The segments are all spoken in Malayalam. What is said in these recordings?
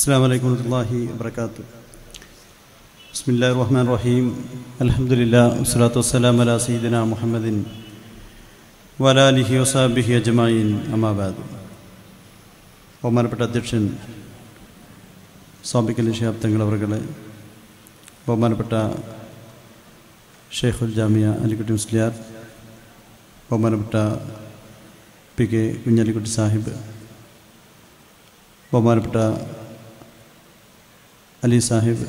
السلام عليكم ورحمة الله وبركاته بسم الله الرحمن الرحيم الحمد لله والصلاة والسلام على سيدنا محمد وعلى آله وصحبه أجمعين أما بعد ബഹുമാനപ്പെട്ട അധ്യക്ഷൻ സ്വാമിക്കൽ ഷിഹാബ് തങ്ങൾ അവറുകളെ ബഹുമാനപ്പെട്ട ഷെയ്ഖുൽ ജാമിയ അലിക്കുട്ടി മുസ്ലിയാർ ബഹുമാനപ്പെട്ട പി കെ കുഞ്ഞാലിക്കുട്ടി സാഹിബ് ബഹുമാനപ്പെട്ട അലി സാഹിബ്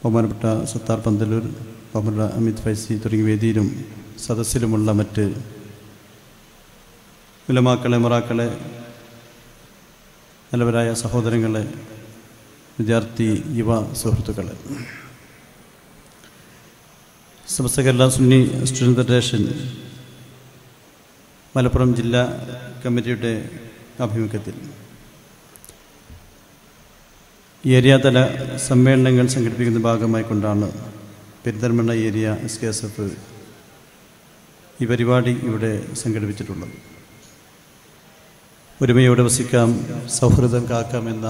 ബഹുമാനപ്പെട്ട സത്താർ പന്തലൂർ ബഹുമാനപ്പെട്ട അമിത് ഫൈസി തുടങ്ങിയ വേദിയിലും സദസ്സിലുമുള്ള മറ്റ് ഉലമാക്കളെ മറാക്കളെ നല്ലവരായ സഹോദരങ്ങളെ വിദ്യാർത്ഥി യുവ സുഹൃത്തുക്കളെ. സമസ്ത കേരള സുന്നി സ്റ്റുഡന്റ് ഫെഡറേഷൻ മലപ്പുറം ജില്ലാ കമ്മിറ്റിയുടെ ആഭിമുഖ്യത്തിൽ ഏരിയ തല സമ്മേളനങ്ങൾ സംഘടിപ്പിക്കുന്ന ഭാഗമായി കൊണ്ടാണ് Perinthalmanna area S K S F ഈ പരിപാടി ഇവിടെ സംഘടിപ്പിച്ചിട്ടുള്ളത്. ഒരുമയോടെ വസിക്കാം സൗഹൃദം കാക്കാം എന്ന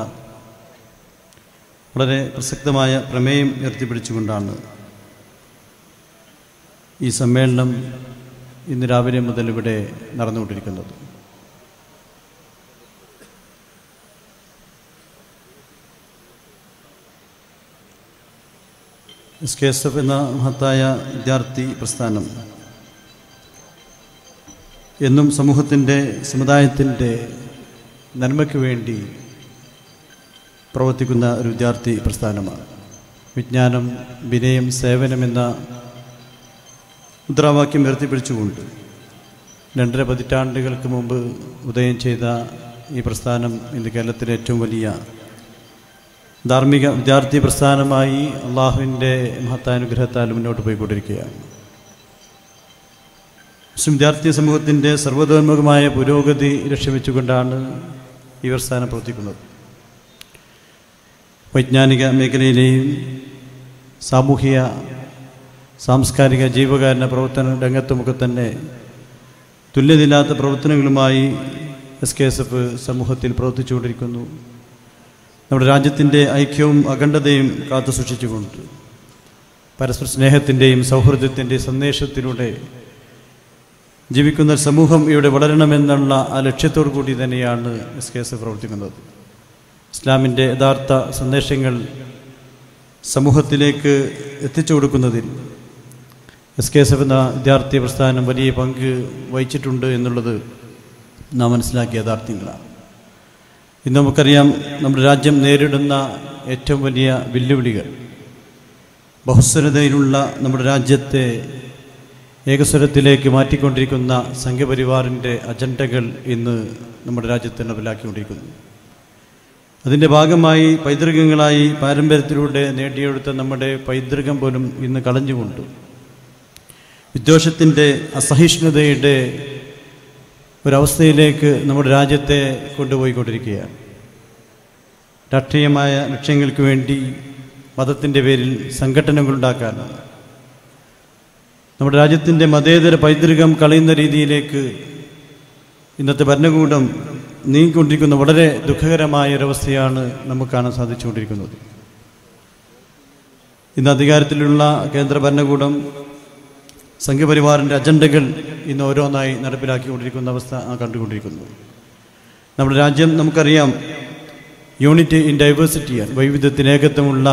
വളരെ പ്രസക്തമായ പ്രമേയം ഉയർത്തിപ്പിടിച്ചുകൊണ്ടാണ് ഈ സമ്മേളനം ഇന്ന് രാവിലെ മുതൽ ഇവിടെ നടന്നുകൊണ്ടിരിക്കുന്നത്. എസ് കെ എസ് എഫ് എന്ന മഹത്തായ വിദ്യാർത്ഥി പ്രസ്ഥാനം. എന്നും സമൂഹത്തിന്റെ സമുദായത്തിന്റെ നന്മയ്ക്ക് വേണ്ടി പ്രവർത്തിക്കുന്ന ഒരു വിദ്യാർത്ഥി പ്രസ്ഥാനമാണ്. വിജ്ഞാനം വിനയം സേവനം എന്ന മുദ്രാവാക്യം ഉയർത്തിപ്പിടിച്ചുകൊണ്ട് രണ്ടര പതിറ്റാണ്ടുകൾക്ക് മുമ്പ് ഉദയം ചെയ്ത ഈ പ്രസ്ഥാനം ഇന്ന് കേരളത്തിലെ ഏറ്റവും വലിയ ധാർമ്മിക വിദ്യാർത്ഥി പ്രസ്ഥാനമായി അള്ളാഹുവിന്റെ മഹത്താനുഗ്രഹത്താൽ മുന്നോട്ട് പോയിക്കൊണ്ടിരിക്കുകയാണ്. മുസ്ലിം വിദ്യാർത്ഥി സമൂഹത്തിന്റെ സർവതോന്മുഖമായ പുരോഗതി ലക്ഷ്യമിച്ചുകൊണ്ടാണ് ഈ പ്രസ്ഥാനം പ്രവർത്തിക്കുന്നത്. വൈജ്ഞാനിക മേഖലയിലെയും സാമൂഹിക സാംസ്കാരിക ജീവകാരുണ്യ പ്രവർത്തന രംഗത്തുമൊക്കെ തന്നെ തുല്യതയില്ലാത്ത പ്രവർത്തനങ്ങളുമായി എസ് കെ എസ് എഫ് സമൂഹത്തിൽ പ്രവർത്തിച്ചുകൊണ്ടിരിക്കുന്നു. നമ്മുടെ രാജ്യത്തിന്റെ ഐക്യവും അഖണ്ഡതയും കാത്തു സൂക്ഷിച്ചുകൊണ്ട് പരസ്പര സ്നേഹത്തിന്റെയും സൗഹൃദത്തിന്റെയും സന്ദേശത്തിലൂടെ ജീവിക്കുന്ന സമൂഹം ഇവിടെ വളരണമെന്നുള്ള ആ ലക്ഷ്യത്തോടു കൂടി തന്നെയാണ് എസ് കെ എസ് പ്രവർത്തിക്കുന്നത്. ഇസ്ലാമിന്റെ യഥാർത്ഥ സന്ദേശങ്ങൾ സമൂഹത്തിലേക്ക് എത്തിച്ചു കൊടുക്കുന്നതിൽ എസ് കെ എസ് എഫ് എന്ന വിദ്യാർത്ഥി പ്രസ്ഥാനം വലിയ പങ്ക് വഹിച്ചിട്ടുണ്ട് എന്നുള്ളത് നാം മനസ്സിലാക്കിയ യാഥാർത്ഥ്യങ്ങളാണ്. ഇന്ന് നമുക്കറിയാം നമ്മുടെ രാജ്യം നേരിടുന്ന ഏറ്റവും വലിയ വെല്ലുവിളികൾ. ബഹുസ്വരതയിലുള്ള നമ്മുടെ രാജ്യത്തെ ഏകസ്വരത്തിലേക്ക് മാറ്റിക്കൊണ്ടിരിക്കുന്ന സംഘപരിവാറിന്റെ അജണ്ടകൾ ഇന്ന് നമ്മുടെ രാജ്യത്ത് നടപ്പിലാക്കിക്കൊണ്ടിരിക്കുന്നു അതിന്റെ ഭാഗമായി പൈതൃകങ്ങളായി പാരമ്പര്യത്തിലൂടെ നേടിയെടുത്ത നമ്മുടെ പൈതൃകം പോലും ഇന്ന് കളഞ്ഞുകൊണ്ടു വിദ്വേഷത്തിന്റെ അസഹിഷ്ണുതയുടെ ഒരവസ്ഥയിലേക്ക് നമ്മുടെ രാജ്യത്തെ കൊണ്ടുപോയിക്കൊണ്ടിരിക്കുകയാണ്. രാഷ്ട്രീയമായ ലക്ഷ്യങ്ങൾക്ക് വേണ്ടി മതത്തിന്റെ പേരിൽ സംഘടനകളുണ്ടാക്കാൻ നമ്മുടെ രാജ്യത്തിന്റെ മതേതര പൈതൃകം കളയുന്ന രീതിയിലേക്ക് ഇന്നത്തെ ഭരണകൂടം നീങ്ങിക്കൊണ്ടിരിക്കുന്ന വളരെ ദുഃഖകരമായ ഒരവസ്ഥയാണ് നമുക്ക് കാണാൻ സാധിച്ചുകൊണ്ടിരിക്കുന്നത്. ഇന്ന് അധികാരത്തിലുള്ള കേന്ദ്ര ഭരണകൂടം സംഘപരിവാറിന്റെ അജണ്ടകൾ ഇന്ന് ഓരോന്നായി നടപ്പിലാക്കിക്കൊണ്ടിരിക്കുന്ന അവസ്ഥ കണ്ടുകൊണ്ടിരിക്കുന്നു. നമ്മുടെ രാജ്യം നമുക്കറിയാം യൂണിറ്റി ഇൻ ഡൈവേഴ്സിറ്റിയാണ് വൈവിധ്യത്തിന് ഏകത്വമുള്ള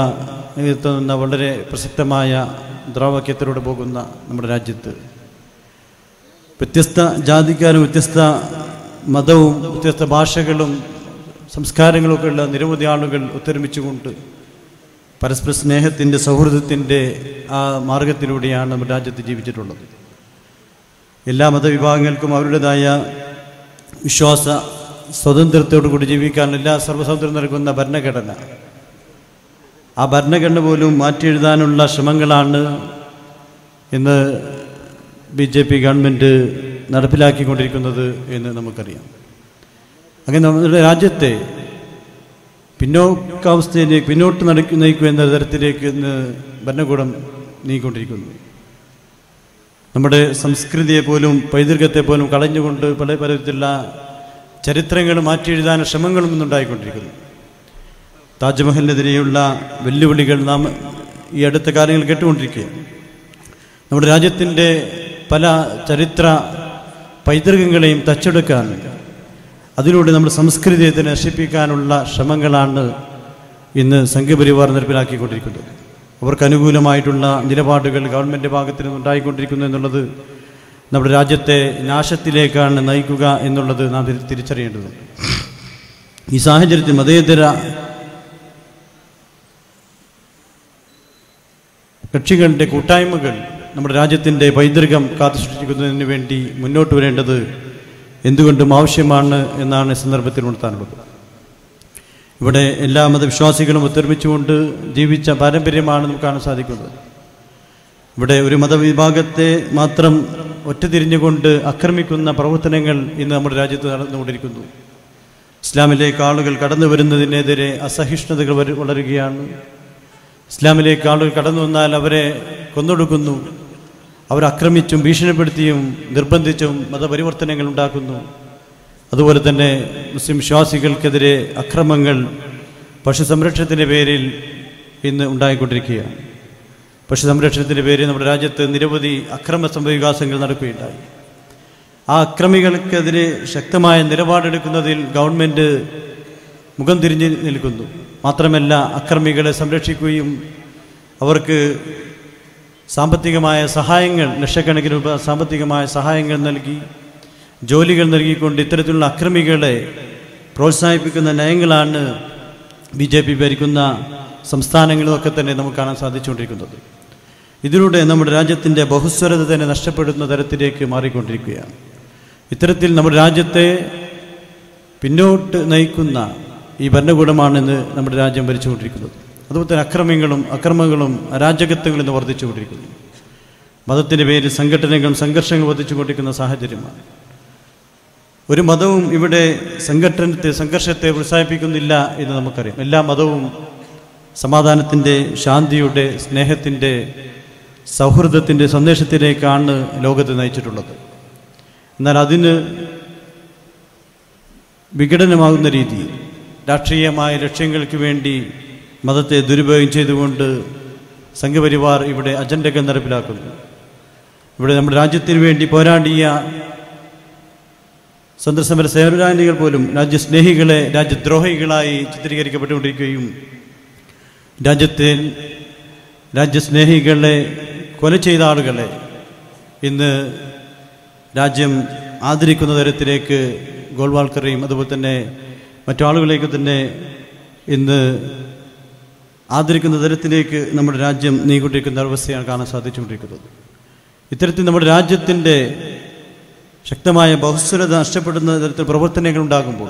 ഏകത്വം എന്ന വളരെ പ്രസക്തമായ ദ്രാവാക്യത്തിലൂടെ പോകുന്ന നമ്മുടെ രാജ്യത്ത്. വ്യത്യസ്ത ജാതിക്കാരും വ്യത്യസ്ത മതവും വ്യത്യസ്ത ഭാഷകളും സംസ്കാരങ്ങളൊക്കെ ഉള്ള നിരവധി ആളുകൾ ഒത്തൊരുമിച്ചുകൊണ്ട് പരസ്പര സ്നേഹത്തിന്റെ സൗഹൃദത്തിന്റെ ആ മാർഗത്തിലൂടെയാണ് നമ്മുടെ രാജ്യത്ത് ജീവിച്ചിട്ടുള്ളത്. എല്ലാ മതവിഭാഗങ്ങൾക്കും അവരുടേതായ വിശ്വാസ സ്വതന്ത്രത്തോടു കൂടി ജീവിക്കാൻ എല്ലാ സർവസ്വതന്ത്രം നൽകുന്ന ഭരണഘടന. ആ ഭരണഘടന പോലും മാറ്റിയെഴുതാനുള്ള ശ്രമങ്ങളാണ് ഇന്ന് ബി ജെ പി ഗവൺമെന്റ് നടപ്പിലാക്കിക്കൊണ്ടിരിക്കുന്നത് എന്ന് നമുക്കറിയാം. അങ്ങനെ നമ്മുടെ രാജ്യത്തെ പിന്നോക്കാവസ്ഥയിലേക്ക് പിന്നോട്ട് നടക്കി നയിക്കുക എന്ന തരത്തിലേക്ക് ഇന്ന് ഭരണകൂടം നീങ്ങിക്കൊണ്ടിരിക്കുന്നു. നമ്മുടെ സംസ്കൃതിയെ പോലും പൈതൃകത്തെ പോലും കളഞ്ഞുകൊണ്ട് പല പലവിധത്തിലുള്ള ചരിത്രങ്ങൾ മാറ്റിയെഴുതാൻ ശ്രമങ്ങളും ഇന്നുണ്ടായിക്കൊണ്ടിരിക്കുന്നു. താജ്മഹലിനെതിരെയുള്ള വെല്ലുവിളികൾ നാം ഈ അടുത്ത കാലങ്ങളിൽ കേട്ടുകൊണ്ടിരിക്കുകയാണ്. നമ്മുടെ രാജ്യത്തിന്റെ പല ചരിത്ര പൈതൃകങ്ങളെയും തച്ചെടുക്കാൻ അതിലൂടെ നമ്മുടെ സംസ്കൃതിയെ നശിപ്പിക്കാനുള്ള ശ്രമങ്ങളാണ് ഇന്ന് സംഘപരിവാർ നടപ്പിലാക്കിക്കൊണ്ടിരിക്കുന്നത്. അവർക്ക് അനുകൂലമായിട്ടുള്ള നിലപാടുകൾ ഗവൺമെന്റ് ഭാഗത്ത് നിന്ന് ഉണ്ടായിക്കൊണ്ടിരിക്കുന്നു എന്നുള്ളത് നമ്മുടെ രാജ്യത്തെ നാശത്തിലേക്കാണ് നയിക്കുക എന്നുള്ളത് നാം തിരി- തിരിച്ചറിയേണ്ടതുണ്ട്. ഈ സാഹചര്യത്തിൽ മതേതര കക്ഷികളുടെ കൂട്ടായ്മകൾ നമ്മുടെ രാജ്യത്തിന്റെ പൈതൃകം കാത്തു സൃഷ്ടിക്കുന്നതിന് വേണ്ടി മുന്നോട്ട് വരേണ്ടത് എന്തുകൊണ്ടും ആവശ്യമാണ് എന്നാണ് സന്ദർഭത്തിൽ ഉണർത്താനുള്ളത്. ഇവിടെ എല്ലാ മതവിശ്വാസികളും ഒത്തൊരുമിച്ചുകൊണ്ട് ജീവിച്ച പാരമ്പര്യമാണ് നമുക്ക് കാണാൻ സാധിക്കുന്നത്. ഇവിടെ ഒരു മതവിഭാഗത്തെ മാത്രം ഒറ്റതിരിഞ്ഞുകൊണ്ട് ആക്രമിക്കുന്ന പ്രവർത്തനങ്ങൾ ഇന്ന് നമ്മുടെ രാജ്യത്ത് നടന്നുകൊണ്ടിരിക്കുന്നു. ഇസ്ലാമിലേക്ക് ആളുകൾ കടന്നു വരുന്നതിനെതിരെ അസഹിഷ്ണുതകൾ വളരുകയാണ്. ഇസ്ലാമിലേക്ക് ആളുകൾ കടന്നു വന്നാൽ അവരെ കൊന്നൊടുക്കുന്നു. അവരെ ആക്രമിച്ചും ഭീഷണിപ്പെടുത്തിയും നിർബന്ധിച്ചും മതപരിവർത്തനങ്ങൾ ഉണ്ടാക്കുന്നു. അതുപോലെ തന്നെ മുസ്ലിം വിശ്വാസികൾക്കെതിരെ അക്രമങ്ങൾ പശു സംരക്ഷണത്തിന്റെ പേരിൽ ഇന്ന് ഉണ്ടായിക്കൊണ്ടിരിക്കുകയാണ്. പശു സംരക്ഷണത്തിന്റെ പേരിൽ നമ്മുടെ രാജ്യത്ത് നിരവധി അക്രമ സംഭവവികാസങ്ങൾ നടക്കുകയുണ്ടായി. ആ അക്രമികൾക്കെതിരെ ശക്തമായ നിലപാടെടുക്കുന്നതിൽ ഗവൺമെന്റ് മുഖം തിരിഞ്ഞ് നിൽക്കുന്നു. മാത്രമല്ല അക്രമികളെ സംരക്ഷിക്കുകയും അവർക്ക് സാമ്പത്തികമായ സഹായങ്ങൾ ലക്ഷക്കണക്കിന് രൂപ സാമ്പത്തികമായ സഹായങ്ങൾ നൽകി ജോലികൾ നൽകിക്കൊണ്ട് ഇത്തരത്തിലുള്ള അക്രമികളെ പ്രോത്സാഹിപ്പിക്കുന്ന നയങ്ങളാണ് ബി ജെ പി ഭരിക്കുന്ന സംസ്ഥാനങ്ങളിലൊക്കെ തന്നെ നമുക്ക് കാണാൻ സാധിച്ചുകൊണ്ടിരിക്കുന്നത്. ഇതിലൂടെ നമ്മുടെ രാജ്യത്തിന്റെ ബഹുസ്വരത തന്നെ നഷ്ടപ്പെടുന്ന തരത്തിലേക്ക് മാറിക്കൊണ്ടിരിക്കുകയാണ്. ഇത്തരത്തിൽ നമ്മുടെ രാജ്യത്തെ പിന്നോട്ട് നയിക്കുന്ന ഈ ഭരണകൂടമാണിന്ന് നമ്മുടെ രാജ്യം ഭരിച്ചുകൊണ്ടിരിക്കുന്നത്. അതുപോലെ തന്നെ അക്രമങ്ങളും അക്രമങ്ങളും അരാജകത്വങ്ങളും ഇന്ന് വർദ്ധിച്ചുകൊണ്ടിരിക്കുന്നു. മതത്തിന്റെ പേരിൽ സംഘടനകളും സംഘർഷങ്ങൾ വർദ്ധിച്ചുകൊണ്ടിരിക്കുന്ന സാഹചര്യമാണ്. ഒരു മതവും ഇവിടെ സംഘടനത്തെ സംഘർഷത്തെ പ്രോത്സാഹിപ്പിക്കുന്നില്ല എന്ന് നമുക്കറിയാം. എല്ലാ മതവും സമാധാനത്തിന്റെ ശാന്തിയുടെ സ്നേഹത്തിന്റെ സൗഹൃദത്തിന്റെ സന്ദേശത്തിലേക്കാണ് ലോകത്തെ നയിച്ചിട്ടുള്ളത്. എന്നാൽ അതിന് വിഘടനമാകുന്ന രീതിയിൽ രാഷ്ട്രീയമായ ലക്ഷ്യങ്ങൾക്ക് വേണ്ടി മതത്തെ ദുരുപയോഗം ചെയ്തുകൊണ്ട് സംഘപരിവാർ ഇവിടെ അജണ്ടകൾ നടപ്പിലാക്കുന്നു. ഇവിടെ നമ്മുടെ രാജ്യത്തിന് വേണ്ടി പോരാടിയ സ്വതന്ത്രസമര സേനാനികൾ പോലും രാജ്യസ്നേഹികളെ രാജ്യദ്രോഹികളായി ചിത്രീകരിക്കപ്പെട്ടുകൊണ്ടിരിക്കുകയും രാജ്യത്തെ രാജ്യസ്നേഹികളെ കൊല ചെയ്ത ആളുകളെ ഇന്ന് രാജ്യം ആദരിക്കുന്ന തരത്തിലേക്ക് ഗോൾവാൾക്കറേയും അതുപോലെ തന്നെ മറ്റു ആളുകളേക്ക് തന്നെ ഇന്ന് ആദരിക്കുന്ന തരത്തിലേക്ക് നമ്മുടെ രാജ്യം നീങ്ങിക്കൊണ്ടിരിക്കുന്ന അവസ്ഥയാണ് കാണാൻ സാധിച്ചുകൊണ്ടിരിക്കുന്നത്. ഇത്തരത്തിൽ നമ്മുടെ രാജ്യത്തിന്റെ ശക്തമായ ബഹുസ്വരത നഷ്ടപ്പെടുന്ന തരത്തിൽ പ്രവർത്തനങ്ങൾ ഉണ്ടാകുമ്പോൾ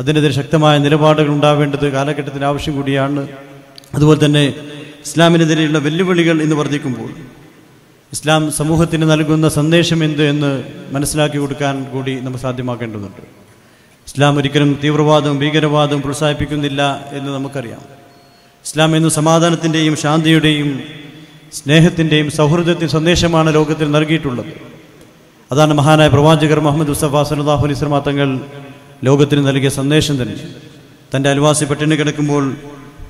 അതിനെതിരെ ശക്തമായ നിലപാടുകൾ ഉണ്ടാവേണ്ടത് കാലഘട്ടത്തിന്റെ ആവശ്യം കൂടിയാണ്. അതുപോലെ തന്നെ ഇസ്ലാമിനെതിരെയുള്ള വെല്ലുവിളികൾ എന്ന് വർദ്ധിക്കുമ്പോൾ ഇസ്ലാം സമൂഹത്തിന് നൽകുന്ന സന്ദേശം എന്ത് എന്ന് മനസ്സിലാക്കി കൊടുക്കാൻ കൂടി നമ്മൾ സാധ്യമാക്കേണ്ടതുണ്ട് ഇസ്ലാം ഒരിക്കലും തീവ്രവാദവും ഭീകരവാദവും പ്രോത്സാഹിപ്പിക്കുന്നില്ല എന്ന് നമുക്കറിയാം. ഇസ്ലാം എന്ന സമാധാനത്തിന്റെയും ശാന്തിയുടെയും സ്നേഹത്തിന്റെയും സൗഹൃദത്തിന്റെ സന്ദേശമാണ് ലോകത്തിൽ നൽകിയിട്ടുള്ളത്. അതാണ് മഹാനായ പ്രവാചകർ മുഹമ്മദ് മുസ്തഫ സലാഹു അലൈഹി സ്വലമാ തങ്ങൾ ലോകത്തിന് നൽകിയ സന്ദേശം തന്നെ. തന്റെ അൽവാസി പട്ടിണി കിടക്കുമ്പോൾ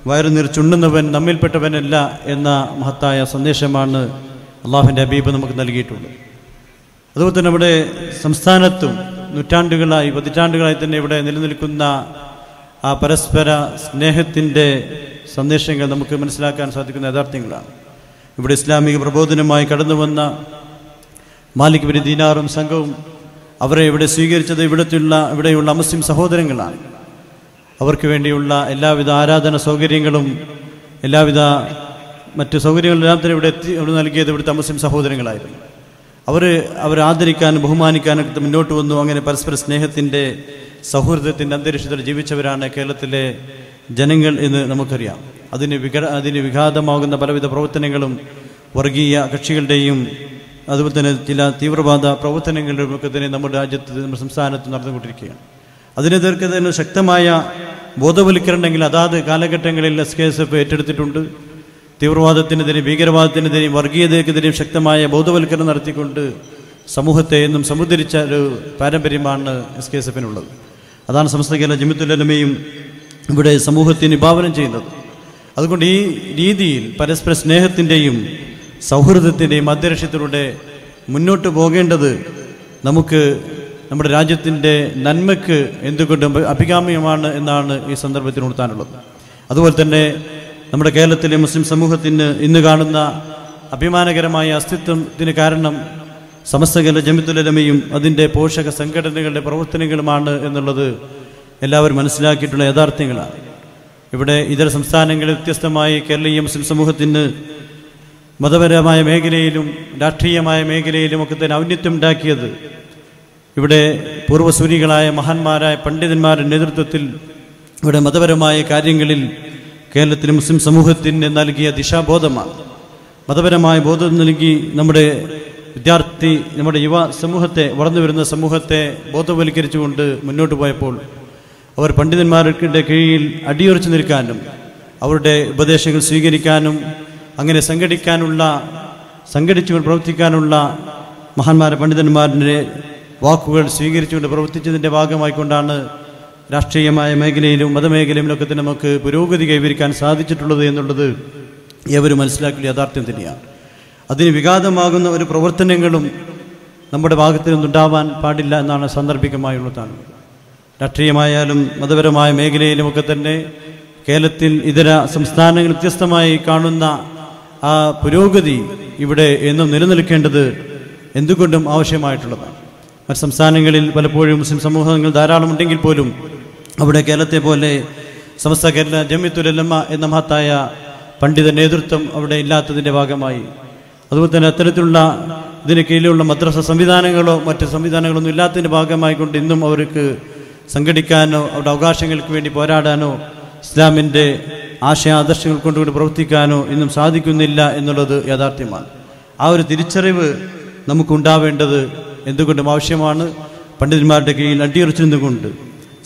വയറുനീർ നിറച്ചുണ്ണുന്നവൻ നമ്മിൽപ്പെട്ടവനല്ല എന്ന മഹത്തായ സന്ദേശമാണ് അള്ളാഹുവിന്റെ അബീബ് നമുക്ക് നൽകിയിട്ടുള്ളത്. അതുപോലെ തന്നെ നമ്മുടെ സംസ്ഥാനത്തും നൂറ്റാണ്ടുകളായി പതിറ്റാണ്ടുകളായി തന്നെ ഇവിടെ നിലനിൽക്കുന്ന ആ പരസ്പര സ്നേഹത്തിന്റെ സന്ദേശങ്ങൾ നമുക്ക് മനസ്സിലാക്കാൻ സാധിക്കുന്ന യഥാർത്ഥ്യങ്ങളാണ്. ഇവിടെ ഇസ്ലാമിക പ്രബോധനമായി കടന്നു വന്ന മാലിക് ബിൻ ദീനാറും സംഘവും അവരെ ഇവിടെ സ്വീകരിച്ചത് ഇവിടത്തുള്ള ഇവിടെയുള്ള മുസ്ലിം സഹോദരങ്ങളാണ്. അവർക്ക് വേണ്ടിയുള്ള എല്ലാവിധ ആരാധന സൗകര്യങ്ങളും എല്ലാവിധ മറ്റ് സൗകര്യങ്ങളെല്ലാം തന്നെ ഇവിടെ എത്തി ഇവിടെ നൽകിയത് ഇവിടുത്തെ മുസ്ലിം സഹോദരങ്ങളായിരുന്നു. അവർ അവരെ ആദരിക്കാനും ബഹുമാനിക്കാനൊക്കെ മുന്നോട്ട് വന്നു. അങ്ങനെ പരസ്പര സ്നേഹത്തിന്റെ സൗഹൃദത്തിന്റെ അന്തരീക്ഷത്തിൽ ജീവിച്ചവരാണ് കേരളത്തിലെ ജനങ്ങൾ എന്ന് നമുക്കറിയാം. അതിന് വിഘ അതിന് വിഘാതമാകുന്ന പലവിധ പ്രവർത്തനങ്ങളും വർഗീയ കക്ഷികളുടെയും അതുപോലെ തന്നെ ചില തീവ്രവാദ പ്രവർത്തനങ്ങളുടെയും ഒക്കെ തന്നെ നമ്മുടെ രാജ്യത്ത് നമ്മുടെ സംസ്ഥാനത്ത് നടന്നുകൊണ്ടിരിക്കുകയാണ്. അതിനെതിർക്ക് തന്നെ ശക്തമായ ബോധവൽക്കരണമെങ്കിൽ അതാത് കാലഘട്ടങ്ങളിൽ എസ് കെ എസ് എഫ് ഏറ്റെടുത്തിട്ടുണ്ട്. തീവ്രവാദത്തിനെതിരെ ഭീകരവാദത്തിനെതിരെയും വർഗീയതയ്ക്കെതിരെയും ശക്തമായ ബോധവൽക്കരണം നടത്തിക്കൊണ്ട് സമൂഹത്തെ എന്നും സമുദ്ധരിച്ച ഒരു പാരമ്പര്യമാണ് എസ് കെ എസ് എഫിനുള്ളത്. അതാണ് സമസ്ത കേരള ജമിത്തുലമയും ഇവിടെ സമൂഹത്തിന് വിഭാവനം ചെയ്യുന്നത്. അതുകൊണ്ട് ഈ രീതിയിൽ പരസ്പര സ്നേഹത്തിന്റെയും സൗഹൃദത്തിന്റെയും മധ്യരക്ഷ്യത്തിലൂടെ മുന്നോട്ട് പോകേണ്ടത് നമുക്ക് നമ്മുടെ രാജ്യത്തിന്റെ നന്മയ്ക്ക് എന്തുകൊണ്ടും അഭികാമ്യമാണ് എന്നാണ് ഈ സന്ദർഭത്തിൽ ഉണർത്താനുള്ളത്. അതുപോലെ തന്നെ നമ്മുടെ കേരളത്തിലെ മുസ്ലിം സമൂഹത്തിന് ഇന്ന് കാണുന്ന അഭിമാനകരമായ അസ്തിത്വത്തിന് കാരണം സമസ്ത കേരള ജമിത്തുലമയും അതിന്റെ പോഷക സംഘടനകളുടെ പ്രവർത്തനങ്ങളുമാണ് എന്നുള്ളത് എല്ലാവരും മനസ്സിലാക്കിയിട്ടുള്ള യാഥാർത്ഥ്യങ്ങളാണ്. ഇവിടെ ഇതര സംസ്ഥാനങ്ങളിൽ വ്യത്യസ്തമായി കേരളീയ മുസ്ലിം സമൂഹത്തിന് മതപരമായ മേഖലയിലും രാഷ്ട്രീയമായ മേഖലയിലും ഒക്കെ തന്നെ ഔന്നത്യം ഉണ്ടാക്കിയത് ഇവിടെ പൂർവസൂരികളായ മഹാന്മാരായ പണ്ഡിതന്മാരുടെ നേതൃത്വത്തിൽ ഇവിടെ മതപരമായ കാര്യങ്ങളിൽ കേരളത്തിലെ മുസ്ലിം സമൂഹത്തിന് നൽകിയ ദിശാബോധമാണ്. മതപരമായ ബോധം നൽകി നമ്മുടെ വിദ്യാർത്ഥി നമ്മുടെ യുവ സമൂഹത്തെ വളർന്നു വരുന്ന സമൂഹത്തെ ബോധവൽക്കരിച്ചുകൊണ്ട് മുന്നോട്ട് പോയപ്പോൾ അവർ പണ്ഡിതന്മാരുടെ കീഴിൽ അടിയുറച്ചു നിൽക്കാനും അവരുടെ ഉപദേശങ്ങൾ സ്വീകരിക്കാനും അങ്ങനെ സംഘടിക്കാനുള്ള സംഘടിച്ചു പ്രവർത്തിക്കാനുള്ള മഹാന്മാരെ പണ്ഡിതന്മാരുടെ വാക്കുകൾ സ്വീകരിച്ചുകൊണ്ട് പ്രവർത്തിച്ചതിന്റെ ഭാഗമായിക്കൊണ്ടാണ് രാഷ്ട്രീയമായ മേഖലയിലും മതമേഖലയിലൊക്കെ തന്നെ നമുക്ക് പുരോഗതി കൈവരിക്കാൻ സാധിച്ചിട്ടുള്ളത് എന്നുള്ളത് ഏവരും മനസ്സിലാക്കിയ യാഥാർത്ഥ്യം തന്നെയാണ്. അതിന് വിഘാതമാകുന്ന ഒരു പ്രവർത്തനങ്ങളും നമ്മുടെ ഭാഗത്ത് നിന്നുണ്ടാവാൻ പാടില്ല എന്നാണ് സാന്ദർഭികമായുള്ളതാണ് രാഷ്ട്രീയമായാലും മതപരമായ മേഖലയിലുമൊക്കെ തന്നെ കേരളത്തിൽ ഇതര സംസ്ഥാനങ്ങൾ വ്യത്യസ്തമായി കാണുന്ന ആ പുരോഗതി ഇവിടെ എന്നും നിലനിൽക്കേണ്ടത് എന്തുകൊണ്ടും ആവശ്യമായിട്ടുള്ളതാണ്. മറ്റ് സംസ്ഥാനങ്ങളിൽ പലപ്പോഴും മുസ്ലിം സമൂഹങ്ങൾ ധാരാളമുണ്ടെങ്കിൽ പോലും അവിടെ കേരളത്തെ പോലെ സമസ്ത കേരള ജമ്യത്തുലമ്മ എന്ന മഹത്തായ പണ്ഡിത നേതൃത്വം അവിടെ ഇല്ലാത്തതിന്റെ ഭാഗമായി അതുപോലെ തന്നെ അത്തരത്തിലുള്ള ഇതിന് കീഴിലുള്ള മദ്രസ സംവിധാനങ്ങളോ മറ്റ് സംവിധാനങ്ങളൊന്നും ഇല്ലാത്തതിന്റെ ഭാഗമായിക്കൊണ്ട് ഇന്നും അവർക്ക് സംഘടിക്കാനോ അവരുടെ അവകാശങ്ങൾക്ക് വേണ്ടി പോരാടാനോ ഇസ്ലാമിന്റെ ആശയ ആദർശങ്ങൾ കൊണ്ടുകൂടി പ്രവർത്തിക്കാനോ ഇന്നും സാധിക്കുന്നില്ല എന്നുള്ളത് യാഥാർത്ഥ്യമാണ്. ആ ഒരു തിരിച്ചറിവ് നമുക്കുണ്ടാവേണ്ടത് എന്തുകൊണ്ടും ആവശ്യമാണ്. പണ്ഡിതന്മാരുടെ കീഴിൽ അടിയുറച്ചു നിന്നുകൊണ്ട്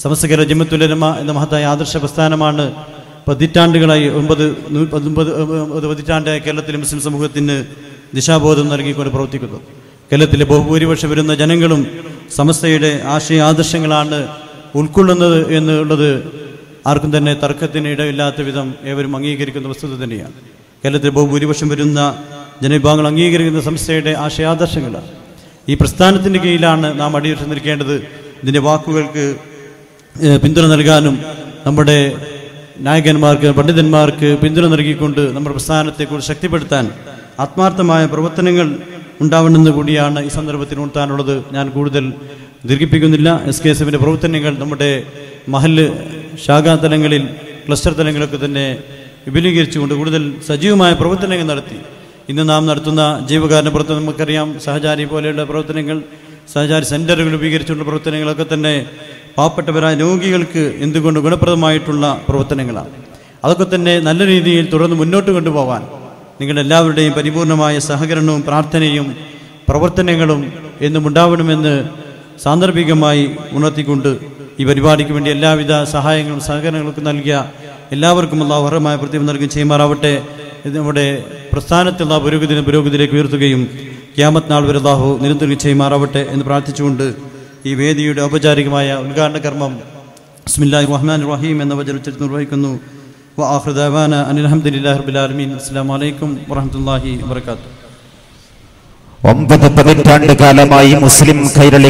സമസ്തകര ജമ്മത്തുലമ എന്ന മഹത്തായ ആദർശ പ്രസ്ഥാനമാണ് പതിറ്റാണ്ടുകളായി ഒമ്പത് ഒമ്പത് പതിറ്റാണ്ടായ കേരളത്തിലെ മുസ്ലിം സമൂഹത്തിന് ദിശാബോധം നൽകിക്കൊണ്ട് പ്രവർത്തിക്കുന്നു. കേരളത്തിലെ ബഹുഭൂരിപക്ഷം വരുന്ന ജനങ്ങളും സമസ്തയുടെ ആശയ ആദർശങ്ങളാണ് ഉൾക്കൊള്ളുന്നത് എന്നുള്ളത് ആർക്കും തന്നെ തർക്കത്തിന് ഇടയില്ലാത്ത വിധം ഏവരും അംഗീകരിക്കുന്ന വസ്തുത തന്നെയാണ്. കേരളത്തിലെ ബഹുഭൂരിപക്ഷം വരുന്ന ജനവിഭാഗങ്ങൾ അംഗീകരിക്കുന്ന സമസ്തയുടെ ആശയ ആശയാദർശങ്ങളാണ് ഈ പ്രസ്ഥാനത്തിന്റെ കീഴിലാണ് നാം അടിയുറച്ചു നിൽക്കേണ്ടത്. ഇതിന്റെ വാക്കുകൾക്ക് പിന്തുണ നൽകാനും നമ്മുടെ നായകന്മാർക്ക് പണ്ഡിതന്മാർക്ക് പിന്തുണ നൽകിക്കൊണ്ട് നമ്മുടെ പ്രസ്ഥാനത്തെ കൂടുതൽ ശക്തിപ്പെടുത്താൻ ആത്മാർത്ഥമായ പ്രവർത്തനങ്ങൾ ഉണ്ടാവണമെന്ന് കൂടിയാണ് ഈ സന്ദർഭത്തിൽ ഉണർത്താനുള്ളത്. ഞാൻ കൂടുതൽ ദീർഘിപ്പിക്കുന്നില്ല. എസ് കെ എസ് എഫിന്റെ പ്രവർത്തനങ്ങൾ നമ്മുടെ മഹൽ ശാഖാ തലങ്ങളിൽ ക്ലസ്റ്റർ തലങ്ങളിലൊക്കെ തന്നെ വിപുലീകരിച്ചുകൊണ്ട് കൂടുതൽ സജീവമായ പ്രവർത്തനങ്ങൾ നടത്തി. ഇന്ന് നാം നടത്തുന്ന ജീവകാരുണ്യ പ്രവർത്തനം നമുക്കറിയാം. സഹചാരി പോലെയുള്ള പ്രവർത്തനങ്ങൾ സഹചാരി സെന്ററുകൾ രൂപീകരിച്ചുള്ള പ്രവർത്തനങ്ങളൊക്കെ തന്നെ പാവപ്പെട്ടവരായ രോഗികൾക്ക് എന്തുകൊണ്ട് ഗുണപ്രദമായിട്ടുള്ള പ്രവർത്തനങ്ങളാണ്. അതൊക്കെ തന്നെ നല്ല രീതിയിൽ തുടർന്ന് മുന്നോട്ട് കൊണ്ടുപോകാൻ നിങ്ങളുടെ എല്ലാവരുടെയും പരിപൂർണമായ സഹകരണവും പ്രാർത്ഥനയും പ്രവർത്തനങ്ങളും എന്നും ഉണ്ടാവണമെന്ന് സാന്ദർഭികമായി ഉണർത്തിക്കൊണ്ട് ഈ പരിപാടിക്ക് വേണ്ടി എല്ലാവിധ സഹായങ്ങളും സഹകരണങ്ങളും നൽകിയ എല്ലാവർക്കും അള്ളാഹു പ്രതിഫലം നൽകുകയും ചെയ്യുമാറാവട്ടെ നമ്മുടെ പ്രസ്ഥാനത്തുള്ള പുരോഗതി പുരോഗതിയിലേക്ക് ഉയർത്തുകയും ക്യാമത്ത് നാൾ വരെ അള്ളാഹു നിരന്തരം ചെയ്യുമാറാവട്ടെ എന്ന് പ്രാർത്ഥിച്ചുകൊണ്ട് ഈ വേദിയുടെ ഔപചാരികമായ ഉദ്ഘാടന കർമ്മം ബിസ്മില്ലാഹി റഹ്മാൻ റഹീം എന്ന വചനത്തിൽ നിർവഹിക്കുന്നു. وآخر دعوانا أن الحمد لله رب العالمين السلام عليكم ورحمة الله وبركاته ഒമ്പത് പതിറ്റാണ്ട് കാലമായി മുസ്ലിം കൈരളി